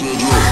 Sandra.